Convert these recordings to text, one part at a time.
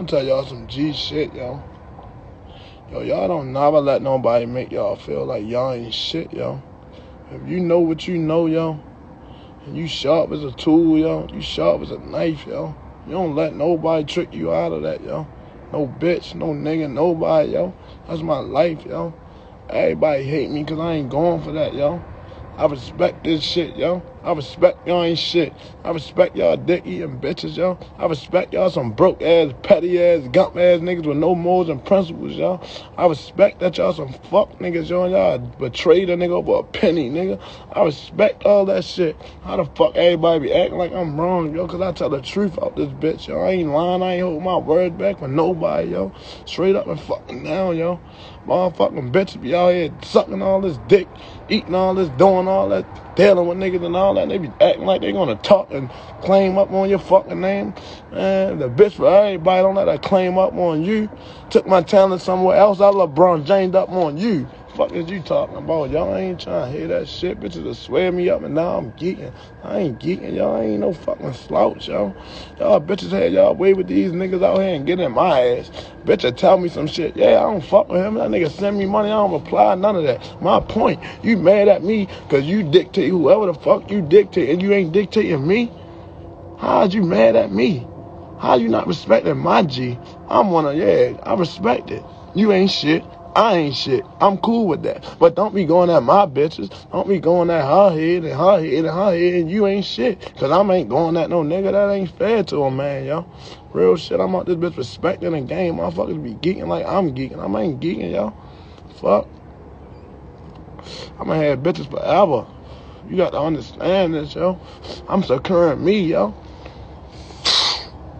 I'm tell y'all some G shit, yo. Yo, y'all don't never let nobody make y'all feel like y'all ain't shit, yo. If you know what you know, yo, and you sharp as a tool, yo, you sharp as a knife, yo. You don't let nobody trick you out of that, yo. No bitch, no nigga, nobody, yo. That's my life, yo. Everybody hate me because I ain't going for that, yo. I respect this shit, yo. I respect y'all ain't shit. I respect y'all dick eating bitches, yo. I respect y'all some broke ass, petty ass, gump ass niggas with no morals and principles, y'all. I respect that y'all some fuck niggas, yo. Y'all betrayed a nigga over a penny, nigga. I respect all that shit. How the fuck everybody be acting like I'm wrong, yo? Cause I tell the truth out this bitch, yo. I ain't lying. I ain't holding my word back for nobody, yo. Straight up and fucking down, yo. Motherfucking bitches be out here sucking all this dick, eating all this, doing all that, dealing with niggas and all that. And they be acting like they gonna talk and claim up on your fucking name. Man, the bitch for everybody don't let that claim up on you. Took my talent somewhere else. I LeBron James up on you fuck is you talking about? Y'all ain't trying to hear that shit. Bitches will swear me up and now I'm geeking. I ain't geeking. Y'all ain't no fucking slouch, yo. Y'all bitches had y'all way with these niggas out here and get in my ass. Bitch tell me some shit. Yeah, I don't fuck with him. That nigga send me money. I don't reply. None of that. My point. You mad at me because you dictate whoever the fuck you dictate and you ain't dictating me? How's you mad at me? How you not respecting my G? I'm one of, yeah, I respect it. You ain't shit. I ain't shit. I'm cool with that. But don't be going at my bitches. Don't be going at her head and her head and her head and you ain't shit. Cause I ain't going at no nigga. That ain't fair to a man, yo. Real shit. I'm out this bitch respecting the game. Motherfuckers be geeking like I'm geeking. I ain't geeking, y'all. Fuck. I'ma have bitches forever. You got to understand this, yo. I'm securing me, yo.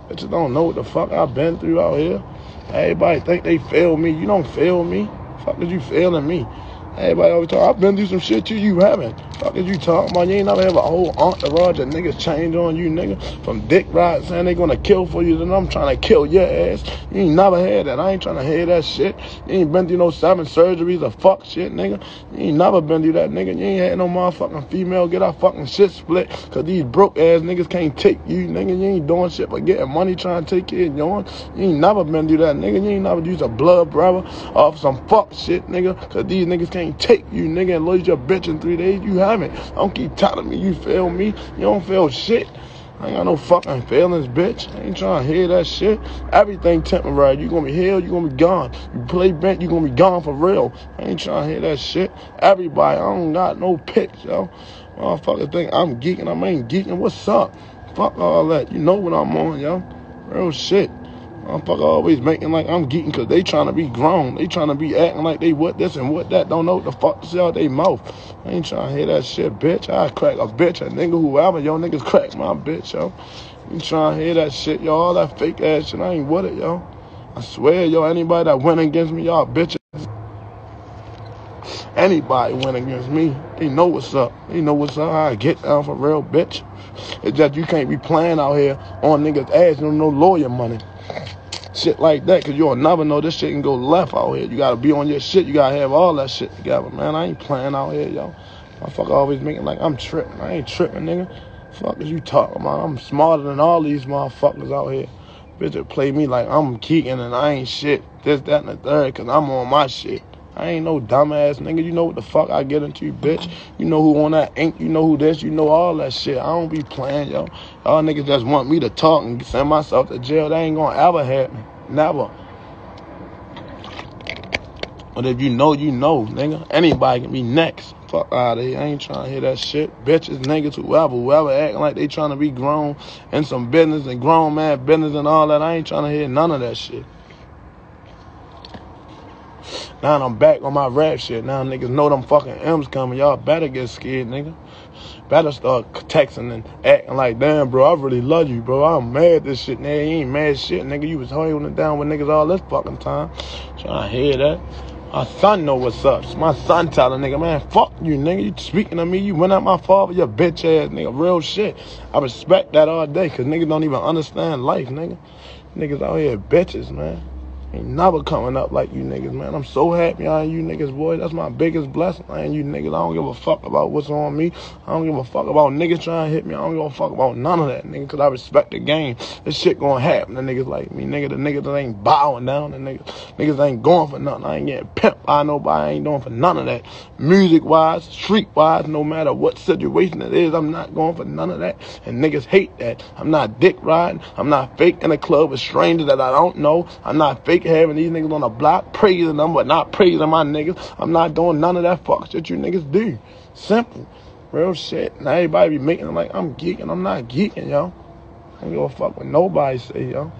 Bitches don't know what the fuck I've been through out here. Everybody think they fail me. You don't fail me. Fuck is you failing me? Everybody always talk, I've been through some shit too, you haven't. Fuck is you talking about? You ain't never have a whole entourage of niggas change on you, nigga. From dick rides saying they gonna kill for you, then I'm trying to kill your ass. You ain't never had that. I ain't trying to hear that shit. You ain't been through no seven surgeries or fuck shit, nigga. You ain't never been through that, nigga. You ain't had no motherfucking female get our fucking shit split. Cause these broke ass niggas can't take you, nigga. You ain't doing shit but getting money trying to take of your You ain't never been through that, nigga. You ain't never used a blood brother off some fuck shit, nigga. Cause these niggas can't take you, nigga, and lose your bitch in three days. You haven't. Don't keep telling me you feel me. You don't fail shit. I ain't got no fucking feelings, bitch. I ain't trying to hear that shit. Everything temporary. You gonna be healed, you gonna be gone. You play bent, you gonna be gone for real. I ain't trying to hear that shit. Everybody, I don't got no pics, yo. Motherfucker think I'm geeking, I'm ain't geeking. What's up? Fuck all that. You know what I'm on, yo. Real shit. Motherfucker always making like I'm geeking because they trying to be grown. They trying to be acting like they what this and what that. Don't know what the fuck to say out their mouth. I ain't trying to hear that shit, bitch. I crack a bitch, a nigga, whoever. Yo, niggas crack my bitch, yo. You trying to hear that shit, yo. All that fake ass shit. I ain't with it, yo. I swear, yo, anybody that went against me, y'all bitches. Anybody went against me, they know what's up. They know what's up. I get down for real, bitch. It's just you can't be playing out here on niggas' ass. You no lawyer money shit like that, cause you'll never know this shit can go left out here. You gotta be on your shit. You gotta have all that shit together, man. I ain't playing out here, yo. Motherfucker always making like I'm tripping. I ain't tripping, nigga. Fuck is you talking about? I'm smarter than all these motherfuckers out here. Bitch, play me like I'm Keegan and I ain't shit. This, that, and the third, cause I'm on my shit. I ain't no dumbass nigga. You know what the fuck I get into, bitch. You know who on that ink. You know who this. You know all that shit. I don't be playing, yo. Y'all niggas just want me to talk and send myself to jail. That ain't gonna ever happen. Never. But if you know, you know, nigga. Anybody can be next. Fuck out of here. I ain't trying to hear that shit. Bitches, niggas, whoever, whoever acting like they trying to be grown in some business and grown man business and all that. I ain't trying to hear none of that shit. Now I'm back on my rap shit. Now niggas know them fucking M's coming. Y'all better get scared, nigga. Better start texting and acting like, damn, bro, I really love you, bro. I'm mad this shit, nigga. You ain't mad shit, nigga. You was holding it down with niggas all this fucking time. Trying to hear that. My son know what's up. It's my son telling nigga, man, fuck you, nigga. You speaking to me, you went at my father, your bitch ass, nigga. Real shit. I respect that all day, cause niggas don't even understand life, nigga. Niggas out here bitches, man. Ain't never coming up like you niggas, man. I'm so happy I ain't you niggas, boy. That's my biggest blessing. I ain't you niggas. I don't give a fuck about what's on me. I don't give a fuck about niggas trying to hit me. I don't give a fuck about none of that, nigga, because I respect the game. This shit gonna happen to niggas like me, nigga. The niggas that ain't bowing down, the niggas, niggas ain't going for nothing. I ain't getting pimped by nobody. I ain't doing for none of that. Music wise, street wise, no matter what situation it is, I'm not going for none of that. And niggas hate that. I'm not dick riding. I'm not fake in a club with strangers that I don't know. I'm not fake having these niggas on the block praising them, but not praising my niggas. I'm not doing none of that fuck shit you niggas do. Simple. Real shit. Now everybody be making it like I'm geeking. I'm not geeking, yo. I don't give a fuck what nobody say, yo.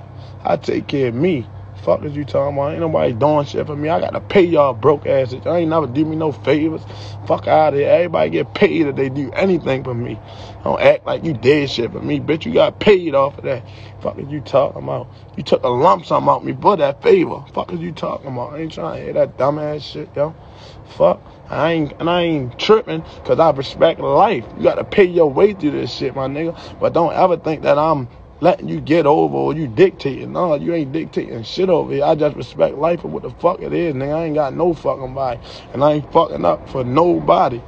I take care of me. Fuck is you talking about? Ain't nobody doing shit for me. I got to pay y'all broke asses. Y'all ain't never do me no favors. Fuck out of here. Everybody get paid if they do anything for me. Don't act like you did shit for me, bitch. You got paid off of that. Fuck is you talking about? You took a lump sum out me for that favor. Fuck is you talking about? I ain't trying to hear that dumbass shit, yo. Fuck. I ain't and I ain't tripping because I respect life. You got to pay your way through this shit, my nigga. But don't ever think that I'm letting you get over or you dictating. No, you ain't dictating shit over here. I just respect life for what the fuck it is, nigga. I ain't got no fucking body. And I ain't fucking up for nobody.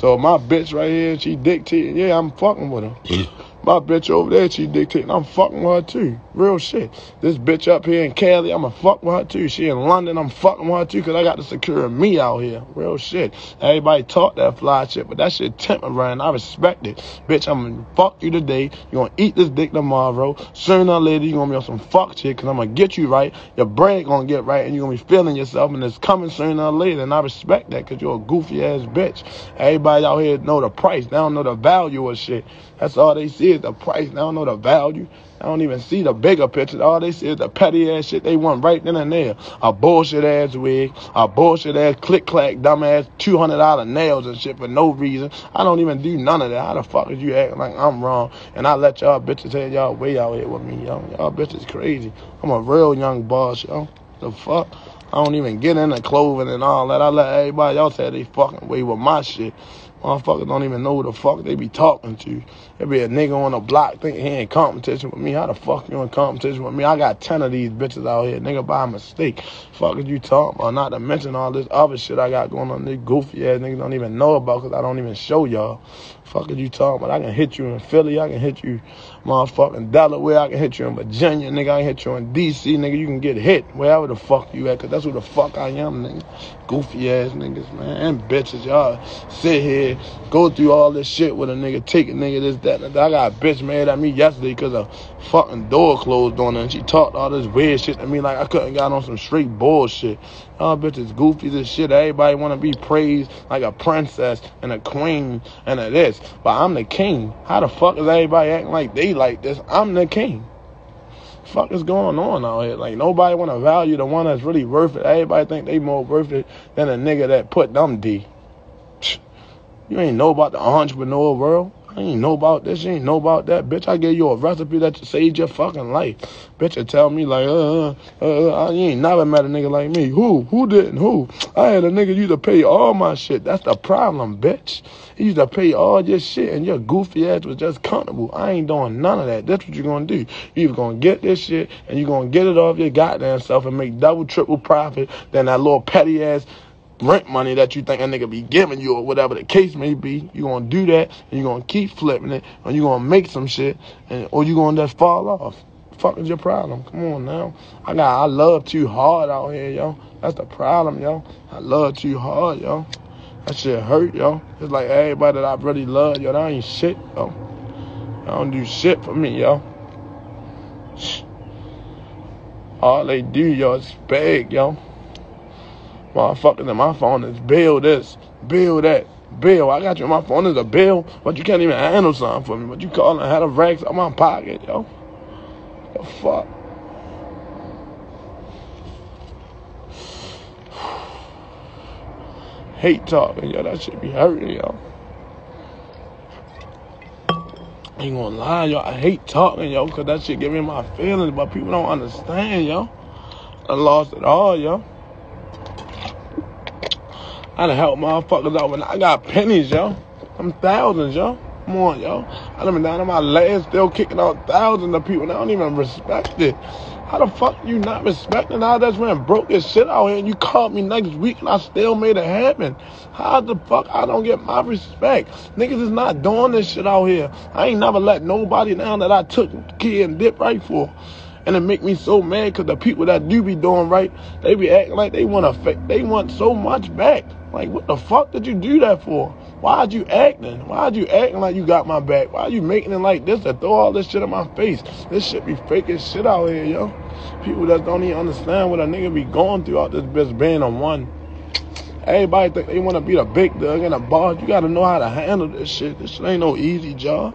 So my bitch right here, she dictating. Yeah, I'm fucking with her. My bitch over there, she dictating. I'm fucking with her too. Real shit. This bitch up here in Cali, I'm going to fuck with her too. She in London, I'm fucking with her too because I got to secure me out here. Real shit. Everybody talk that fly shit, but that shit temporary and I respect it. Bitch, I'm to fuck you today. you to eat this dick tomorrow. Sooner or later, you to be on some fuck shit because I'm to get you right. Your brain to get right and you're going to be feeling yourself and it's coming sooner or later. And I respect that because you're a goofy ass bitch. Everybody out here know the price. They don't know the value of shit. That's all they see is the price. They don't know the value. I don't even see the bigger picture. All they see is the petty ass shit they want right then and there. A bullshit ass wig, a bullshit ass click clack dumbass two hundred dollar nails and shit for no reason. I don't even do none of that. How the fuck is you acting like I'm wrong? And I let y'all bitches have y'all way out here with me, yo. Y'all bitches crazy. I'm a real young boss, yo. The fuck? I don't even get in the clothing and all that. I let everybody else have they fucking way with my shit. Motherfuckers don't even know who the fuck they be talking to. There be a nigga on the block thinking he in competition with me. How the fuck you in competition with me? I got 10 of these bitches out here. Nigga by mistake. Fuck is you talking about? Not to mention all this other shit I got going on. These goofy ass niggas don't even know about because I don't even show y'all. Fuck is you talking about? I can hit you in Philly. I can hit you motherfucking Delaware. I can hit you in Virginia, nigga. I can hit you in D.C., nigga. You can get hit wherever the fuck you at because that's who the fuck I am, nigga. Goofy ass niggas, man. And bitches. Y'all sit here, go through all this shit with a nigga, take a nigga this, that, that. I got a bitch mad at me yesterday because a fucking door closed on her and she talked all this weird shit to me like I couldn't got on some straight bullshit. Y'all bitches goofy as shit. Everybody want to be praised like a princess and a queen and a this. But I'm the king. How the fuck is everybody acting like they like this? I'm the king fuck is going on out here? Like nobody want to value the one that's really worth it. Everybody think they more worth it than a nigga that put them D. You ain't know about the entrepreneur world. I ain't know about this. You ain't know about that. Bitch, I gave you a recipe that saved your fucking life. Bitch, you tell me like, uh, uh, uh, you ain't never met a nigga like me. Who? Who didn't? Who? I had a nigga used to pay all my shit. That's the problem, bitch. He used to pay all your shit and your goofy ass was just comfortable. I ain't doing none of that. That's what you're gonna do. You either gonna get this shit and you're gonna get it off your goddamn self and make double, triple profit than that little petty ass rent money that you think a nigga be giving you or whatever the case may be. You gonna do that and you gonna keep flipping it and you gonna make some shit and or you gonna just fall off. Fuck is your problem? Come on now. I got I love too hard out here, yo. That's the problem, yo. I love too hard, yo. That shit hurt, yo. It's like everybody that I really love, yo, that ain't shit, yo. I don't do shit for me, yo. All they do, yo, is beg, yo. Motherfuckers in my phone is bill this, bill that, bill. I got you my phone as a bill, but you can't even handle something for me. But you calling had a racks on my pocket, yo. The fuck? Hate talking, yo. That shit be hurting, yo. ain't gonna lie, yo. I hate talking, yo, because that shit give me my feelings, but people don't understand, yo. I lost it all, yo. I done help motherfuckers out when I got pennies, yo. I'm thousands, yo. Come on, yo. I done been down on my legs still kicking out thousands of people. And I don't even respect it. How the fuck you not respecting? I just went broke this shit out here and you called me next week and I still made it happen. How the fuck I don't get my respect? Niggas is not doing this shit out here. I ain't never let nobody down that I took kid and dip right for. And it make me so mad because the people that do be doing right, they be acting like they want to, they want so much back. Like, what the fuck did you do that for? Why'd you acting? Why'd you acting like you got my back? Why you making it like this to throw all this shit in my face? This shit be fake as shit out here, yo. People that don't even understand what a nigga be going through out this bitch being on one. Everybody think they want to be the big dog in the boss. You got to know how to handle this shit. This shit ain't no easy job.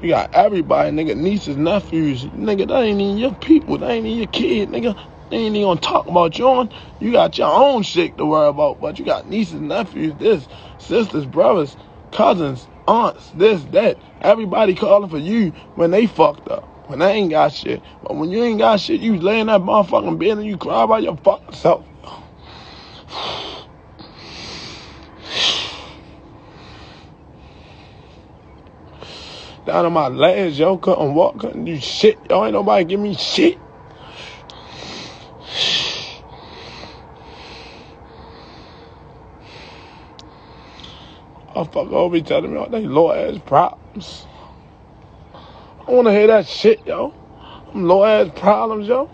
You got everybody, nigga, nieces, nephews. Nigga, that ain't even your people. That ain't even your kid, nigga. They ain't even gonna talk about you on. You got your own shit to worry about, but you got nieces, nephews, this, sisters, brothers, cousins, aunts, this, that. Everybody calling for you when they fucked up. When they ain't got shit. But when you ain't got shit, you lay in that motherfucking bed and you cry about your fucking self. down on my legs, yo. Couldn't walk, couldn't do shit. Yo, ain't nobody give me shit. Oh, fuck over be telling me all they low ass problems. I wanna hear that shit, yo. Them low ass problems, yo.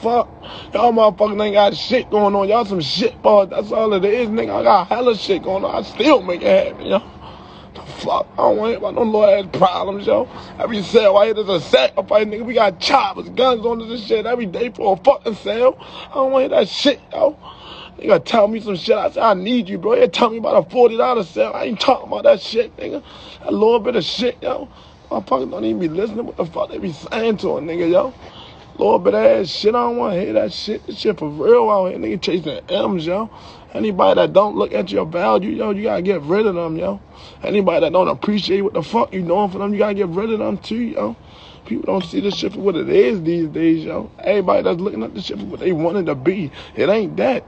Fuck. Y'all motherfuckers ain't got shit going on. Y'all some shit boys. That's all it is, nigga. I got hella shit going on. I still make it happen, yo. The fuck? I don't want about no little ass problems, yo. Every sale I hit is a sacrifice, nigga. We got choppers, guns on this shit every day for a fucking sale. I don't want to hear that shit, yo. Nigga tell me some shit. I said, I need you, bro. You tell me about a $40 sale. I ain't talking about that shit, nigga. A little bit of shit, yo. Motherfuckers don't even be listening what the fuck they be saying to a nigga, yo. Little bit of ass shit. I don't want to hear that shit. This shit for real out here. Nigga chasing M's, yo. Anybody that don't look at your value, yo, you gotta get rid of them, yo. Anybody that don't appreciate what the fuck you doing for them, you gotta get rid of them too, yo. People don't see this shit for what it is these days, yo. Everybody that's looking at this shit for what they wanted to be. It ain't that.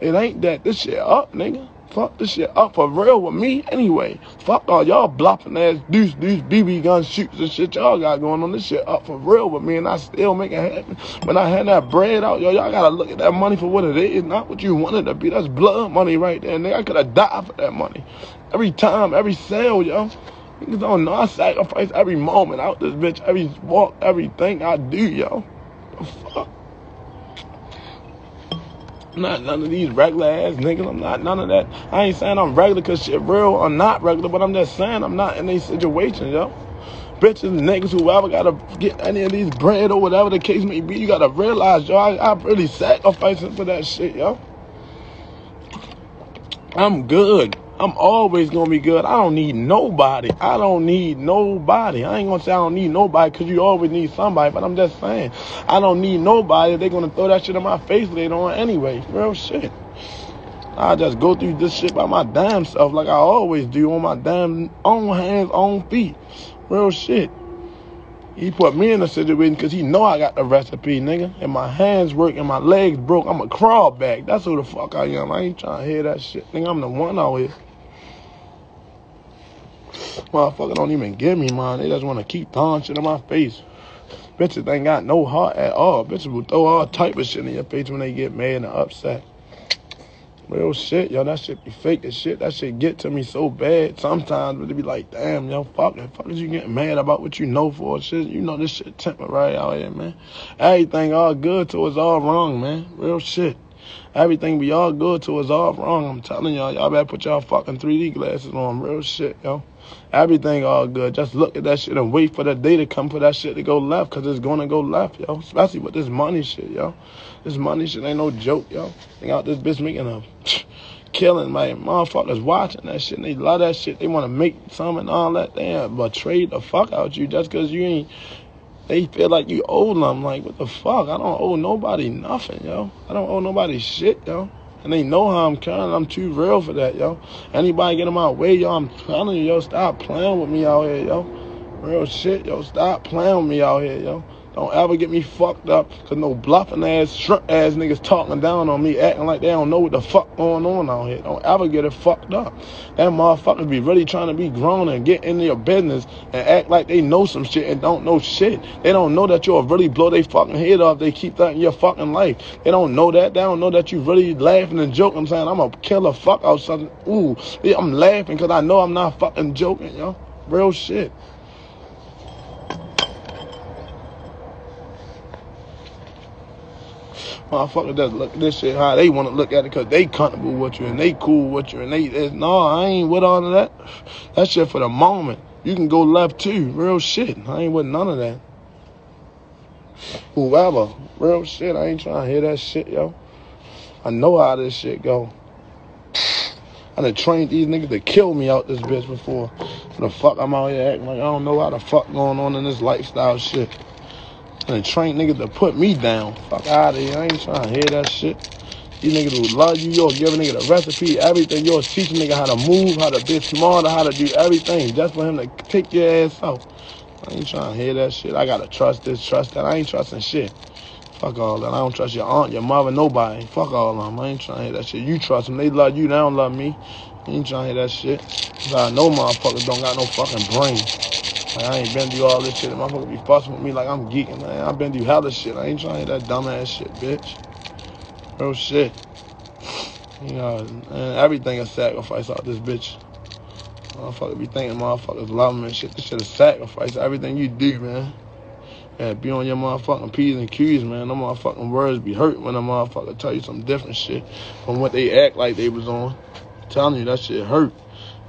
It ain't that. This shit up, nigga. Fuck this shit up for real with me anyway. Fuck all y'all blopping ass deuce deuce BB gun shoots and shit y'all got going on. This shit up for real with me and I still make it happen. When I had that bread out, yo, y'all gotta look at that money for what it is, not what you wanted to be. That's blood money right there, nigga. I could have died for that money. Every time, every sale, yo. Niggas don't know I sacrifice every moment out this bitch, every walk, everything I do, yo. The fuck? I'm not none of these regular ass niggas. I'm not none of that. I ain't saying I'm regular because shit real or not regular, but I'm just saying I'm not in these situations, yo. Bitches, niggas, whoever gotta get any of these bread or whatever the case may be, you gotta realize, yo, I, I'm really sacrificing for that shit, yo. I'm good. I'm always gonna be good. I don't need nobody. I don't need nobody. I ain't gonna say I don't need nobody because you always need somebody, but I'm just saying I don't need nobody. They're gonna throw that shit in my face later on anyway. Real shit. I just go through this shit by my damn self like I always do on my damn own hands, own feet. Real shit. He put me in a situation because he know I got the recipe, nigga. And my hands work and my legs broke. I'm a crawl back. That's who the fuck I am. I ain't trying to hear that shit. Nigga, I'm the one here. Motherfucker don't even give me mine. They just want to keep throwing shit in my face. Bitches ain't got no heart at all. Bitches will throw all type of shit in your face when they get mad and upset. Real shit, yo. That shit be fake as shit. That shit get to me so bad sometimes. But it be like, damn, yo, fuck it. Fuck is you getting mad about what you know for shit? You know this shit temporary out here, man. Everything all good to us all wrong, man. Real shit. Everything be all good to us all wrong. I'm telling y'all, y'all better put y'all fucking 3D glasses on. Real shit, yo. Everything all good. Just look at that shit and wait for that day to come for that shit to go left, cause it's gonna go left, yo. Especially with this money shit, yo. This money shit ain't no joke, yo. Think out this bitch making a killing, my Motherfuckers watching that shit and they love that shit. They wanna make some and all that. They betray the fuck out you just cause you ain't they feel like you owe them. Like, what the fuck? I don't owe nobody nothing, yo. I don't owe nobody shit, yo. And they know how I'm coming. I'm too real for that, yo. Anybody get in my way, yo, I'm telling you, yo, stop playing with me out here, yo. Real shit, yo. Stop playing with me out here, yo. Don't ever get me fucked up, cause no bluffing ass, shrimp ass niggas talking down on me, acting like they don't know what the fuck going on out here. Don't ever get it fucked up. That motherfuckers be really trying to be grown and get into your business and act like they know some shit and don't know shit. They don't know that you'll really blow their fucking head off. They keep that in your fucking life. They don't know that. They don't know that you really laughing and joking. I'm saying I'm a fuck out something. Ooh, I'm laughing because I know I'm not fucking joking, yo. Real shit. Motherfucker that look this shit how they want to look at it because they comfortable with you and they cool with you and they no I ain't with all of that. That shit for the moment. You can go left too. Real shit. I ain't with none of that. Whoever. Real shit. I ain't trying to hear that shit, yo. I know how this shit go. I done trained these niggas to kill me out this bitch before. The fuck I'm out here acting like I don't know how the fuck going on in this lifestyle shit and train niggas to put me down. Fuck out of here. I ain't trying to hear that shit. These niggas will love you. You'll give a nigga the recipe, everything. You'll teach a nigga how to move, how to be smarter, how to do everything just for him to kick your ass out. I ain't trying to hear that shit. I gotta trust this, trust that. I ain't trusting shit. Fuck all that. I don't trust your aunt, your mother, nobody. Fuck all them. I ain't trying to hear that shit. You trust them. They love you. They don't love me. I ain't trying to hear that shit. Cause I know motherfuckers don't got no fucking brain. I ain't been through all this shit. Motherfucker be fussing with me like I'm geeking, man. I've been through hella shit. I ain't trying to hear that dumbass shit, bitch. Real shit. You know, and everything is sacrifice out this bitch. Motherfucker be thinking motherfuckers love me and shit. This shit is sacrifice. Everything you do, man. Yeah, be on your motherfucking P's and Q's, man. Them motherfucking words be hurt when a motherfucker tell you some different shit from what they act like they was on. I'm telling you, that shit hurt.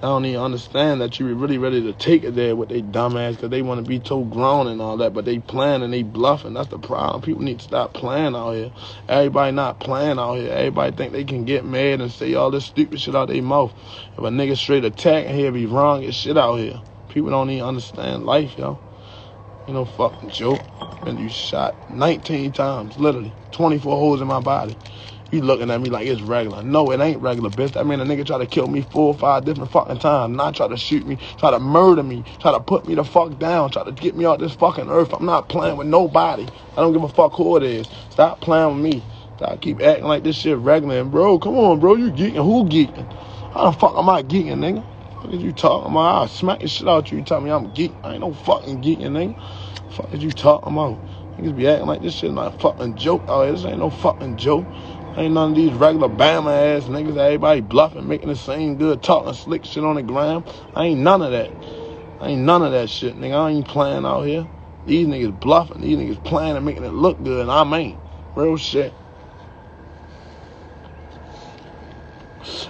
I don't even understand that you were really ready to take it there with they dumbass because they want to be so grown and all that, but they playing and they bluffing. That's the problem. People need to stop playing out here. Everybody not playing out here. Everybody think they can get mad and say all this stupid shit out their mouth. If a nigga straight attack here, be wrong as shit out here. People don't even understand life, yo. You know, fucking joke. And you shot 19 times, literally. 24 holes in my body. You looking at me like it's regular. No, it ain't regular, bitch. That mean a nigga try to kill me four or five different fucking times. Not try to shoot me, try to murder me, try to put me the fuck down, try to get me off this fucking earth. I'm not playing with nobody. I don't give a fuck who it is. Stop playing with me. I keep acting like this shit regular. And bro, come on, bro. You geeking. Who geeking? How the fuck am I geeking, nigga? What is you talking about? I'll smack the shit out you. You tell me I'm geek. I ain't no fucking geeking, nigga. Fuck is you talking about? Niggas be acting like this shit not a fucking joke oh, here. This ain't no fucking joke. Ain't none of these regular Bama ass niggas. Everybody bluffing, making the same good, talking slick shit on the gram. I ain't none of that. I ain't none of that shit, nigga. I ain't playing out here. These niggas bluffing. These niggas playing and making it look good. And I ain't. Real shit.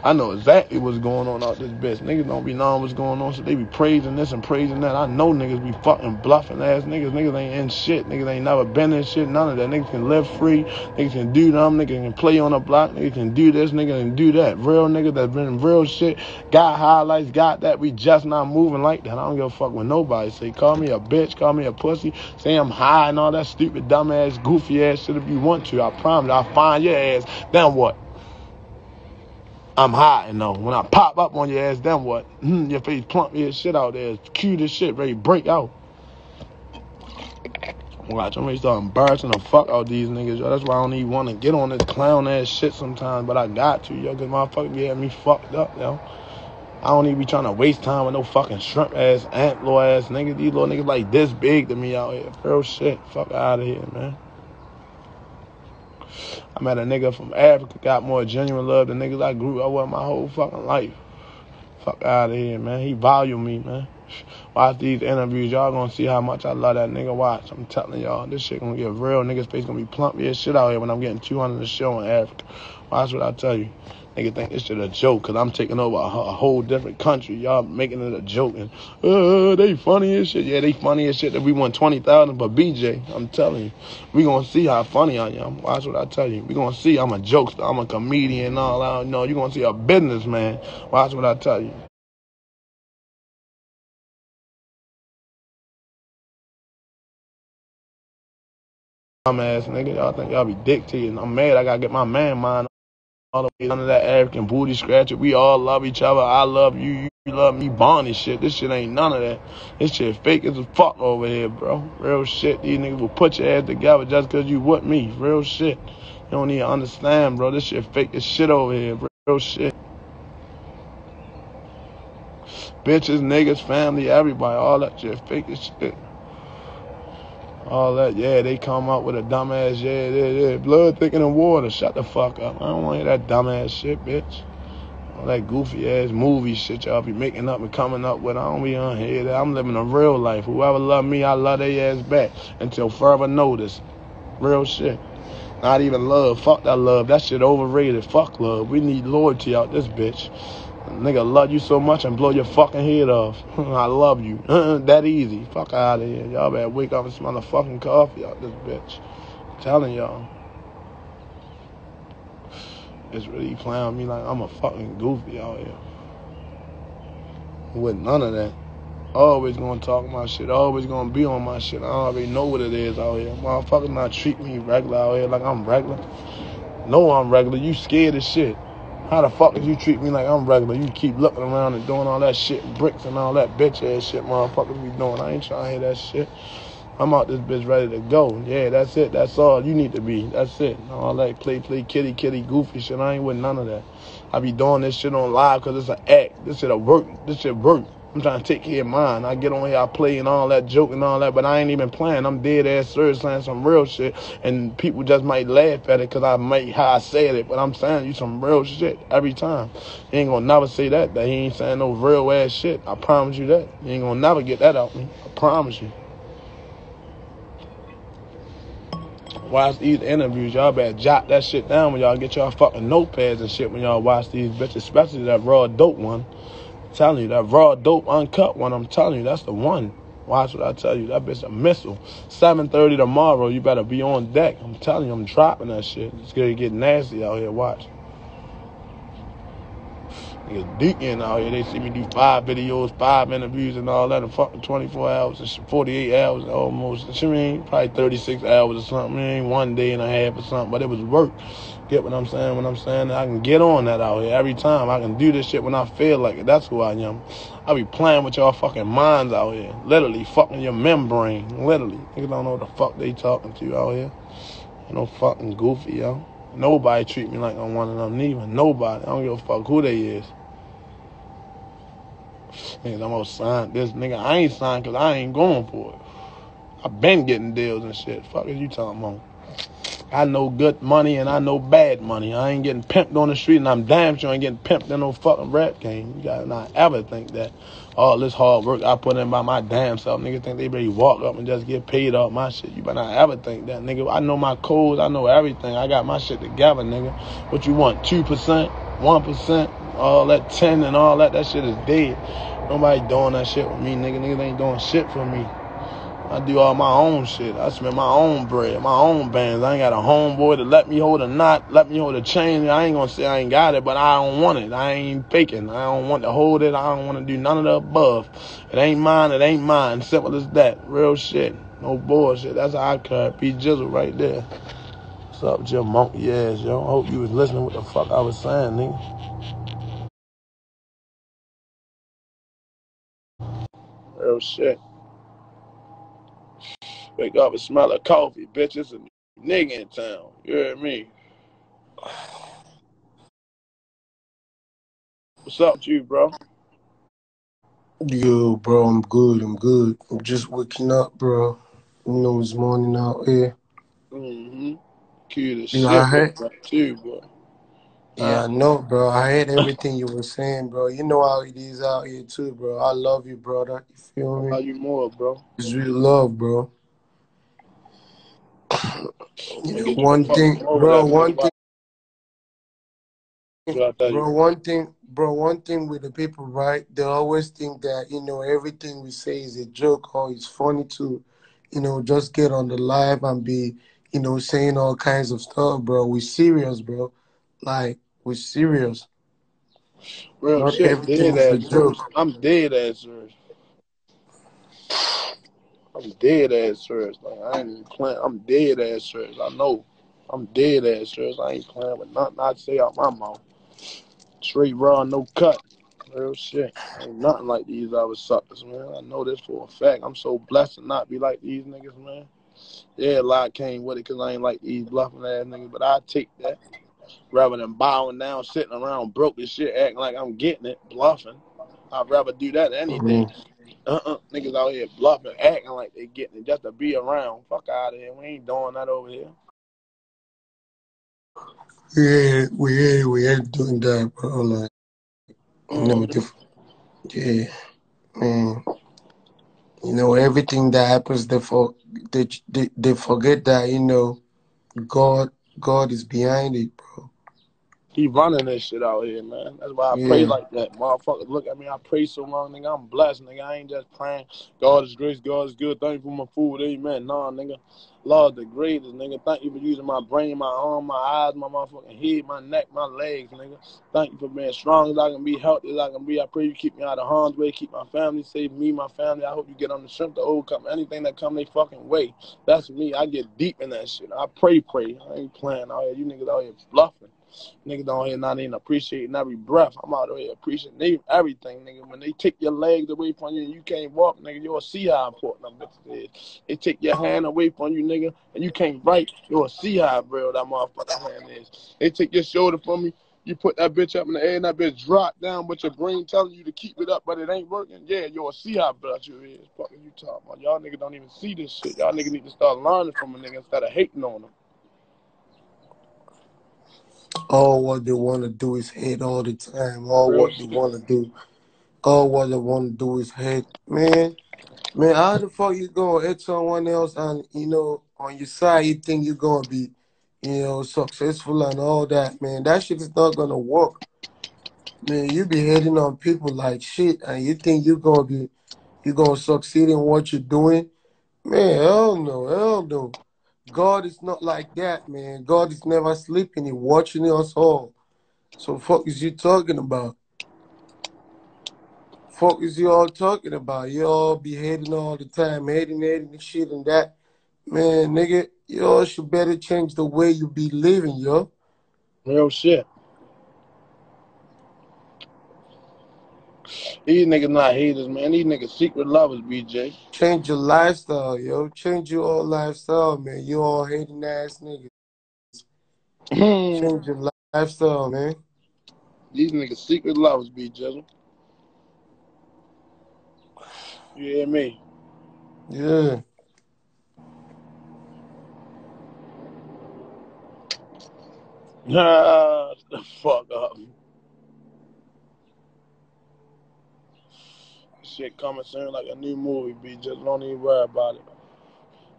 I know exactly what's going on out this bitch. Niggas don't be knowing what's going on, so they be praising this and praising that. I know niggas be fucking bluffing ass niggas. Niggas ain't in shit. Niggas ain't never been in shit. None of that. Niggas can live free. Niggas can do them. Niggas can play on the block. Niggas can do this. Niggas can do that. Real niggas that been real shit. Got highlights. Got that. We just not moving like that. I don't give a fuck what nobody say. Call me a bitch. Call me a pussy. Say I'm high and all that stupid, dumb ass, goofy ass shit if you want to. I promise. I'll find your ass. Then what? I'm hot, hiding though. When I pop up on your ass, then what? Mm, your face plump your shit out there. It's cute as shit, ready to break out. Watch, I'm to start embarrassing the fuck out these niggas, yo. That's why I don't even want to get on this clown ass shit sometimes, but I got to, yo, cause motherfuckers be having me fucked up, yo. I don't even be trying to waste time with no fucking shrimp ass, antler ass niggas. These little niggas like this big to me out here. Real shit. Fuck out of here, man. I met a nigga from Africa, got more genuine love than niggas I grew up with my whole fucking life. Fuck out of here, man. He value me, man. Watch these interviews. Y'all gonna see how much I love that nigga. Watch. I'm telling y'all, this shit gonna get real. Nigga's face gonna be plump as shit out here when I'm getting 200 a show in Africa. Watch what I tell you. Nigga think this shit a joke because I'm taking over a, a, whole different country. Y'all making it a joke and uh, they funny as shit. Yeah, they funny as shit that we won 20,000 But BJ. I'm telling you. We gonna see how funny I am. Watch what I tell you. We gonna see I'm a jokester. I'm a comedian all that. No, you gonna see a businessman. Watch what I tell you. Dumbass nigga, y'all think y'all be dictating. I'm mad I gotta get my man mind all the way down to that African booty scratcher. We all love each other. I love you. You love me. Bonnie shit. This shit ain't none of that. This shit fake as a fuck over here, bro. Real shit. These niggas will put your ass together just cause you with me. Real shit. You don't even understand, bro. This shit fake as shit over here. Real shit. Bitches, niggas, family, everybody. All that shit fake as shit. All that, yeah, they come up with a dumbass, yeah, yeah, yeah. Blood thicker than water. Shut the fuck up. I don't want to hear that dumbass shit, bitch. All that goofy ass movie shit y'all be making up and coming up with. I don't be on here. I'm living a real life. Whoever love me, I love their ass back until further notice. Real shit. Not even love. Fuck that love. That shit overrated. Fuck love. We need loyalty out this bitch. Nigga love you so much and blow your fucking head off. I love you. that easy. Fuck out of here. Y'all better wake up and smell the fucking coffee out this bitch. I'm telling y'all. It's really playing me like I'm a fucking goofy out here. With none of that. Always gonna talk my shit. Always gonna be on my shit. I already know what it is out here. Motherfuckers not treat me regular out here like I'm regular. No, I'm regular. You scared as shit. How the fuck did you treat me like I'm regular? You keep looking around and doing all that shit, bricks and all that bitch ass shit motherfuckers be doing. I ain't trying to hear that shit. I'm out this bitch ready to go. Yeah, that's it. That's all you need to be. That's it. All that play, play, kitty, kitty, goofy shit. I ain't with none of that. I be doing this shit on live because it's an act. This shit a work. This shit work. I'm trying to take care of mine. I get on here, I play and all that joke and all that, but I ain't even playing. I'm dead ass serious saying some real shit, and people just might laugh at it because I might how I said it, but I'm saying you some real shit every time. You ain't gonna never say that, that he ain't saying no real ass shit. I promise you that. You ain't gonna never get that out me. I promise you. Watch these interviews, y'all better jot that shit down when y'all get y'all fucking notepads and shit when y'all watch these bitches, especially that raw dope one telling you, that raw dope uncut one, I'm telling you, that's the one. Watch what I tell you. That bitch a missile. 7.30 tomorrow, you better be on deck. I'm telling you, I'm dropping that shit. It's gonna get nasty out here. Watch. Niggas deacon out here. They see me do five videos, five interviews, and all that in fucking 24 hours and 48 hours almost. I mean, probably 36 hours or something. I mean, one day and a half or something, but it was work. Get what I'm saying? What I'm saying I can get on that out here every time. I can do this shit when I feel like it. That's who I am. I be playing with y'all fucking minds out here. Literally fucking your membrane. Literally. Niggas don't know what the fuck they talking to out here. You know, fucking goofy, yo. Nobody treat me like I'm one of them neither. Nobody. I don't give a fuck who they is. Niggas, I'm gonna sign this nigga. I ain't signed because I ain't going for it. i been getting deals and shit. Fuck is you talking about? I know good money and I know bad money. I ain't getting pimped on the street and I'm damn sure ain't getting pimped in no fucking rap game. You gotta not ever think that all this hard work I put in by my damn self, niggas think they better walk up and just get paid off my shit. You better not ever think that, nigga. I know my codes, I know everything. I got my shit together, nigga. What you want, 2%, 1%? all that 10 and all that, that shit is dead. Nobody doing that shit with me, nigga. Niggas ain't doing shit for me. I do all my own shit. I spend my own bread, my own bands. I ain't got a homeboy to let me hold a knot, let me hold a chain. I ain't gonna say I ain't got it, but I don't want it. I ain't faking. I don't want to hold it. I don't want to do none of the above. It ain't mine. It ain't mine. Simple as that. Real shit. No bullshit. That's how I cut. Be jizzle right there. What's up your monkey ass, yo? I hope you was listening what the fuck I was saying, nigga. Real shit. Wake up and smell of coffee, bitches, and nigga in town. You hear me? What's up with you, bro? Yo, bro, I'm good. I'm good. I'm just waking up, bro. You know, it's morning out here. Mm-hmm. Cute as You shit, know, I heard. too, bro. Uh, yeah, I know, bro. I heard everything you were saying, bro. You know how it is out here too, bro. I love you, brother. You feel me? How you more, bro? It's real love, bro. You know, one thing, bro. One thing, bro. One thing, bro. One thing with the people, right? They always think that you know everything we say is a joke or it's funny to, you know, just get on the live and be, you know, saying all kinds of stuff, bro. We serious, bro. Like we're serious. Real Not shit. Dead ass. I'm dead ass serious. I'm dead ass serious. Like I ain't even playing. I'm dead ass serious. I know. I'm dead ass serious. I ain't playing with nothing I say out my mouth. Straight raw, no cut. Real shit. Ain't nothing like these other suckers, man. I know this for a fact. I'm so blessed to not be like these niggas, man. Yeah, a lot came with it because I ain't like these bluffing ass niggas, but I take that rather than bowing down, sitting around broke as shit, acting like I'm getting it, bluffing. I'd rather do that any day. Uh-uh. Niggas out here bluffing, acting like they getting it just to be around. Fuck out of here. We ain't doing that over here. Yeah, we ain't, we ain't doing that, bro. Like, you know, Mhm. the, yeah, man. You know, everything that happens, they for they, they they forget that you know, God God is behind it, bro. He running this shit out here, man. That's why I pray like that. Motherfuckers look at me, I pray so long, nigga. I'm blessed, nigga. I ain't just praying. God is grace, God is good. Thank you for my food. Amen. Nah, nigga. Lord the greatest, nigga. Thank you for using my brain, my arm, my eyes, my motherfucking head, my neck, my legs, nigga. Thank you for being strong as I can be, healthy as I can be. I pray you keep me out of harm's way, keep my family safe, me, my family. I hope you get on the strength to overcome anything that come they fucking way. That's me. I get deep in that shit. I pray, pray. I ain't playing out here. You niggas out here bluffing. Niggas down here not even appreciating every breath. I'm out here appreciating everything, nigga. When they take your legs away from you and you can't walk, nigga, you'll see how important them bitches is. They take your hand away from you, nigga, and you can't write, you'll see how real that motherfucking hand is. They take your shoulder from me, you put that bitch up in the air and that bitch drop down, but your brain telling you to keep it up, but it ain't working. Yeah, you'll see how blood you is. Fucking you talking about. Y'all niggas don't even see this shit. Y'all niggas need to start learning from a nigga instead of hating on them. All what they want to do is hate all the time. All what they want to do, all what they want to do is hate. Man, man, how the fuck you gonna hate someone else and you know on your side you think you're gonna be, you know, successful and all that, man? That shit is not gonna work. Man, you be hating on people like shit and you think you're gonna be you're gonna succeed in what you're doing. Man, hell no, hell no. God is not like that, man. God is never sleeping, He watching us all. So fuck is you talking about? Fuck is you all talking about? You all be hating all the time, hating, hating and shit and that. Man, nigga, you all should better change the way you be living, yo. Real shit. These niggas not haters, man. These niggas secret lovers, BJ. Change your lifestyle, yo. Change your all lifestyle, man. You all hating ass niggas. Hmm. Change your lifestyle, man. These niggas secret lovers, BJ. You hear me? Yeah. Nah, the fuck up. Shit coming soon like a new movie, BJ Don't even worry about it.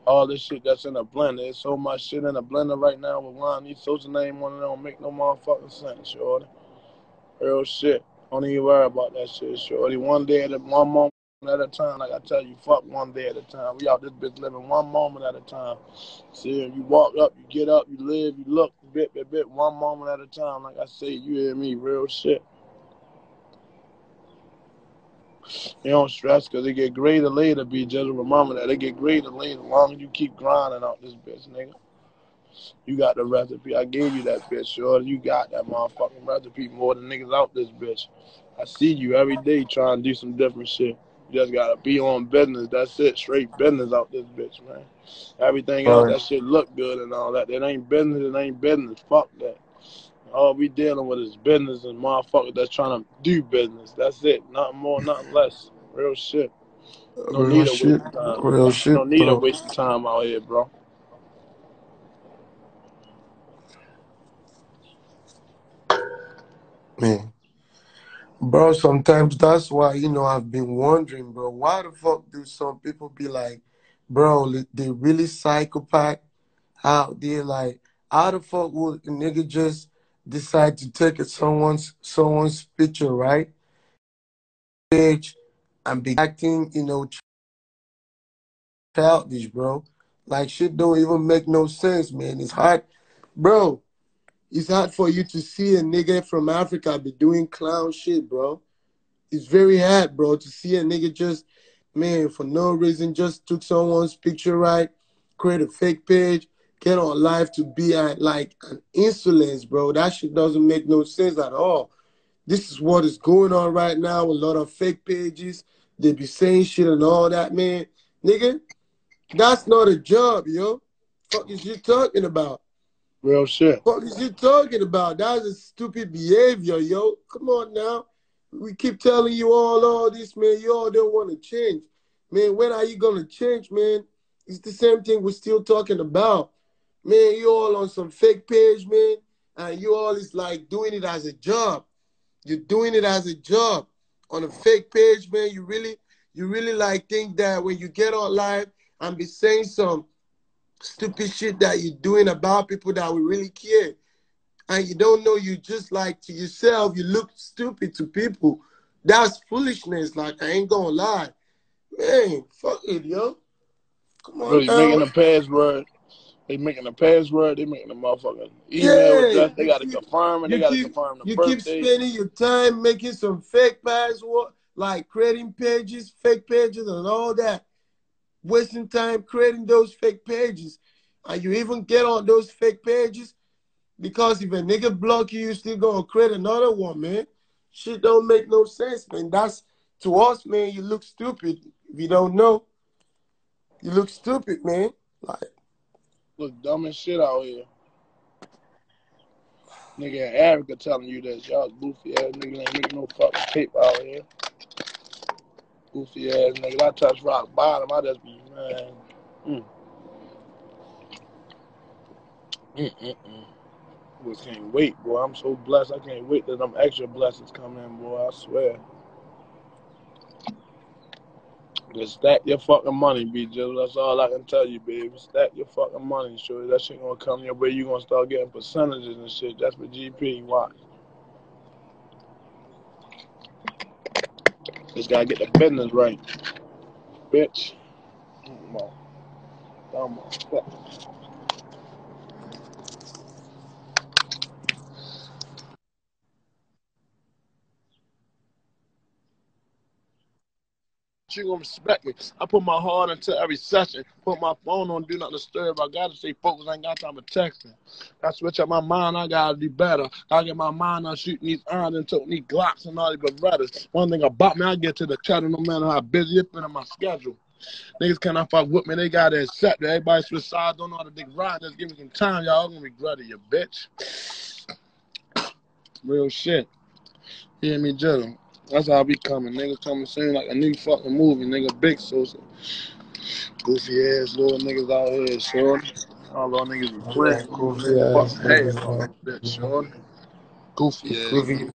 All this shit that's in a blender. There's so much shit in a blender right now with one. These social name on it don't make no motherfucking sense, shorty. Real shit. Don't even worry about that shit, shorty. One day at a one moment at a time. Like I tell you, fuck one day at a time. We out this bitch living one moment at a time. See, you walk up, you get up, you live, you look, bit, bit, bit, one moment at a time. Like I say, you hear me, real shit. You don't stress because it get greater later, BJ remember that. they get greater later. As long as you keep grinding out this bitch, nigga. You got the recipe. I gave you that bitch, sure. You got that motherfucking recipe more than niggas out this bitch. I see you every day trying to do some different shit. You just gotta be on business. That's it. Straight business out this bitch, man. Everything else, that shit look good and all that. That ain't business. It ain't business. Fuck that. All we dealing with is business and motherfuckers that's trying to do business. That's it. Nothing more, nothing less. Real shit. No Real need a shit. waste of time. Real No shit, need a waste of time out here, bro. Man. Bro, sometimes that's why, you know, I've been wondering, bro, why the fuck do some people be like, bro, they really psychopath? How they like, how the fuck would a nigga just decide to take someone's someone's picture, right? Page and be acting, you know, childish, bro. Like shit don't even make no sense, man. It's hard, bro. It's hard for you to see a nigga from Africa be doing clown shit, bro. It's very hard, bro, to see a nigga just, man, for no reason, just took someone's picture, right? Create a fake page, get on live to be at like an insolence, bro. That shit doesn't make no sense at all. This is what is going on right now. A lot of fake pages. They be saying shit and all that, man. Nigga, that's not a job, yo. Fuck is you talking about? Real shit. Fuck is you talking about? That's a stupid behavior, yo. Come on now. We keep telling you all all this, man. You all don't want to change. Man, when are you gonna change, man? It's the same thing we're still talking about. Man, you all on some fake page, man, and you all is like doing it as a job. You're doing it as a job on a fake page, man. You really, you really like think that when you get on live and be saying some stupid shit that you're doing about people that we really care, and you don't know you just like to yourself, you look stupid to people. That's foolishness. Like I ain't gonna lie, man. Fuck it, yo. Come on, Really making a password. They making a password. They making a motherfucking email Yeah, address. They got to confirm it. They you got to confirm the You keep spending your time making some fake password, like creating pages, fake pages, and all that. Wasting time creating those fake pages. And you even get on those fake pages because if a nigga block you, you still gonna create another one, man. Shit don't make no sense, man. That's to us, man. You look stupid if you don't know. You look stupid, man. Like, Look dumb as shit out here. Nigga in Africa telling you that y'all goofy ass niggas ain't making no fucking paper out here. Goofy ass niggas. I touch rock bottom. I just be man. Mm. Mm-mm-mm. Can't wait, boy. I'm so blessed. I can't wait till them extra blessings come in, boy. I swear. Just stack your fucking money, B Jill. That's all I can tell you, baby. Stack your fucking money, sure. That shit gonna come your way. You gonna start getting percentages and shit. That's what GP. Watch. Just gotta get the business right, bitch. Come on, come on. She gonna respect me. I put my heart into every session. Put my phone on do not disturb. I gotta stay focused. I ain't got time for texting. I switch up my mind. I gotta do better. I get my mind on shooting these irons and toting these glocks and all these berettas. One thing about me, I get to the cheddar no matter how busy it been in my schedule. Niggas cannot fuck with me. They gotta accept that. Everybody switch sides. Don't know how to dig right. Just give me some time. Y'all gonna regret it, you bitch. Real shit. Hear me, Jill. That's how I be coming. Niggas coming soon like a new fucking movie. Nigga, big Sosa. Goofy ass little niggas out here, shorty. All little niggas be playing. goofy ass Fuck hey, bitch, shorty. Goofy ass. Goofy